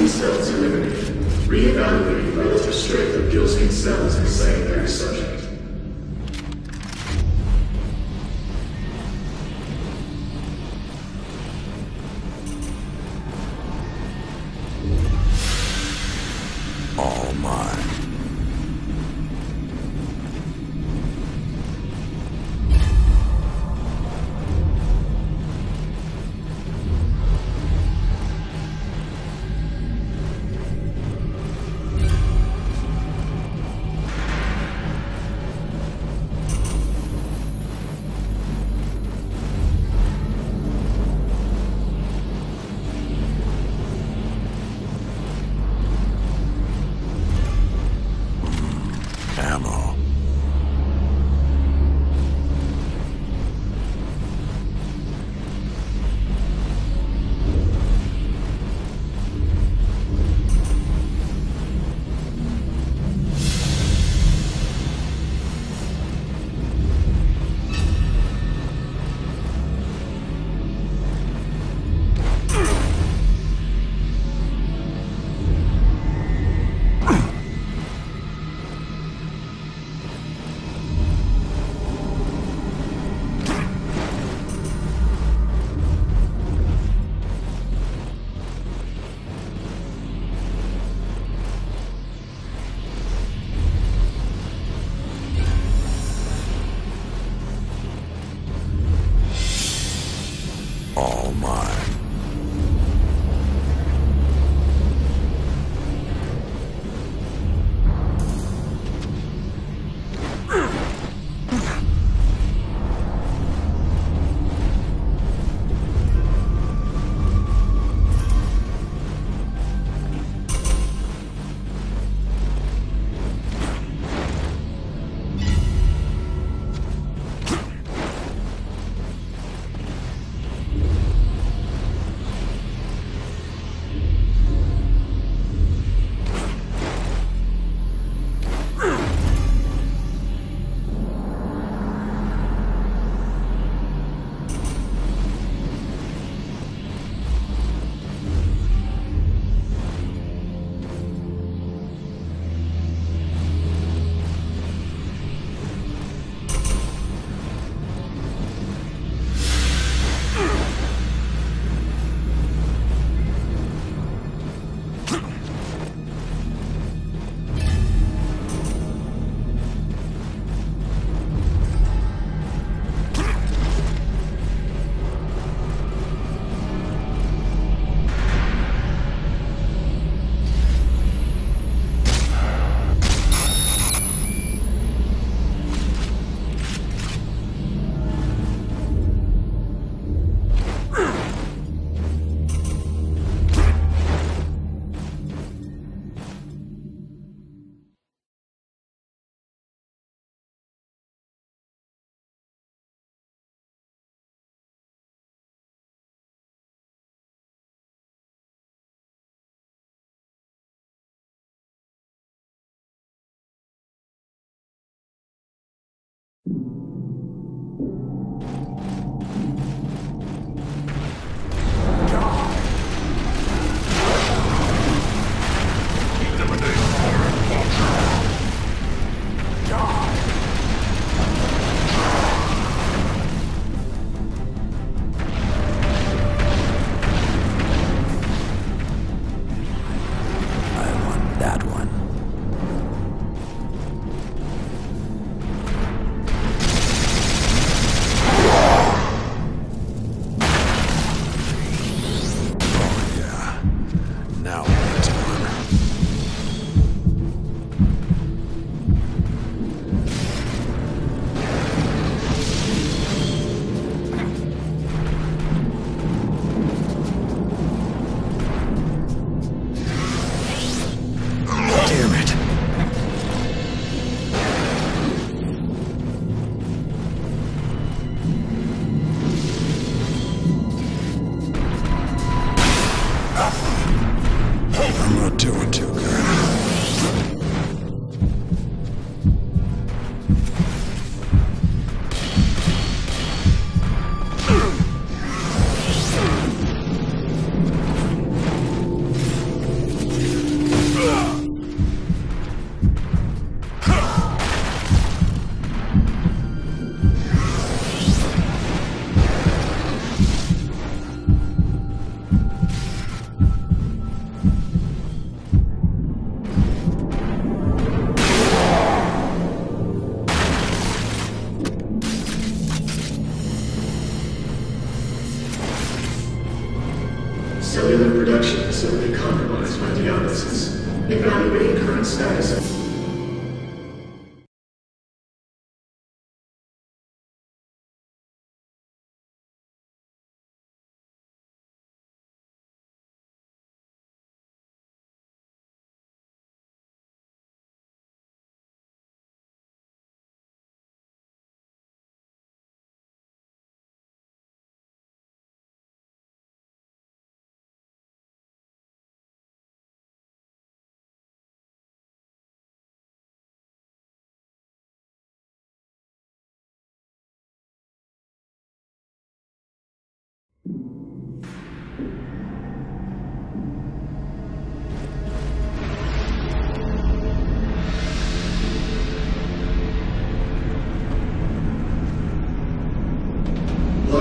Gilskin cells eliminated. Reevaluating relative strength of Gilskin cells in secondary subject. mind.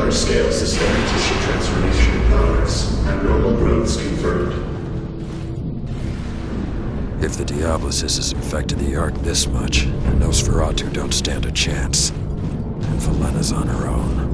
Large-scale systemic tissue transformation in progress. Abnormal growths confirmed. If the Diablosis has infected the Ark this much, then Nosferatu don't stand a chance. And Filena's on her own.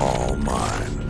all mine.